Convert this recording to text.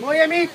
Muy bien,